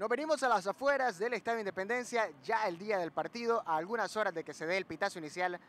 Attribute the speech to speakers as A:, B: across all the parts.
A: Nos venimos a las afueras del Estadio Independencia ya el día del partido, a algunas horas de que se dé el pitazo inicial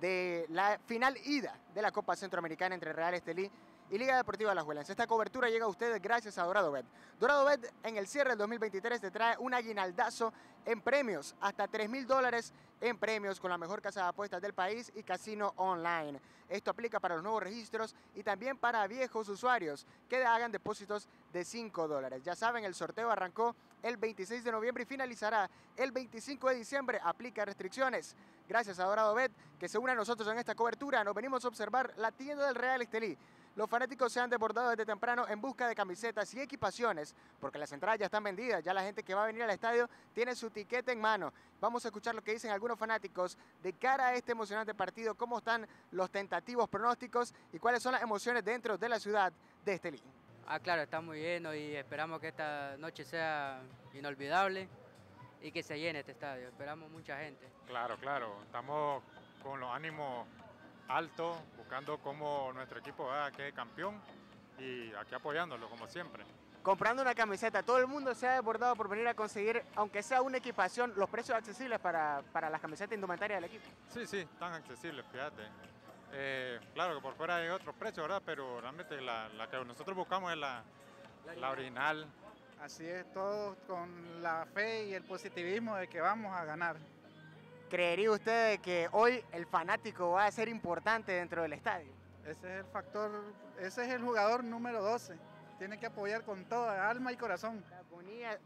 A: de la final ida de la Copa Centroamericana entre Real Estelí y Liga Deportiva Las Huelas. Esta cobertura llega a ustedes gracias a Dorado Bet. Dorado Bet en el cierre del 2023 te trae un aguinaldazo en premios, hasta 3 mil dólares en premios con la mejor casa de apuestas del país y casino online. Esto aplica para los nuevos registros y también para viejos usuarios que hagan depósitos de 5 dólares. Ya saben, el sorteo arrancó el 26 de noviembre y finalizará el 25 de diciembre. Aplica restricciones. Gracias a Dorado Bet que se une a nosotros en esta cobertura. Nos venimos a observar la tienda del Real Estelí los fanáticos se han desbordado desde temprano en busca de camisetas y equipaciones, porque las entradas ya están vendidas, ya la gente que va a venir al estadio tiene su tiquete en mano. Vamos a escuchar lo que dicen algunos fanáticos de cara a este emocionante partido, cómo están los tentativos pronósticos y cuáles son las emociones dentro de la ciudad de Estelí.
B: Ah, claro, está muy lleno y esperamos que esta noche sea inolvidable y que se llene este estadio. Esperamos mucha gente.
C: Claro, claro, estamos con los ánimos alto, buscando cómo nuestro equipo va quede campeón y aquí apoyándolo como siempre.
A: Comprando una camiseta, todo el mundo se ha desbordado por venir a conseguir, aunque sea una equipación, los precios accesibles para, para las camisetas indumentarias del equipo.
C: Sí, sí, tan accesibles, fíjate. Eh, claro que por fuera hay otros precios, ¿verdad? Pero realmente la, que nosotros buscamos es la, la original.
D: Así es, todo con la fe y el positivismo de que vamos a ganar.
A: ¿Creería usted que hoy el fanático va a ser importante dentro del estadio?
D: Ese es el factor, ese es el jugador número 12. Tiene que apoyar con toda alma y corazón.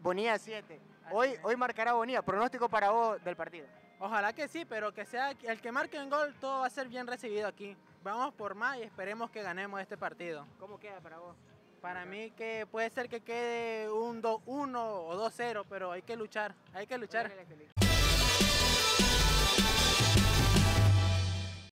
A: Bonía, 7. Hoy, hoy marcará Bonía. ¿Pronóstico para vos del partido?
E: Ojalá que sí, pero que sea el que marque un gol, todo va a ser bien recibido aquí. Vamos por más y esperemos que ganemos este partido.
A: ¿Cómo queda para vos?
E: Para mí que puede ser que quede un 2-1 o 2-0, pero hay que luchar, hay que luchar.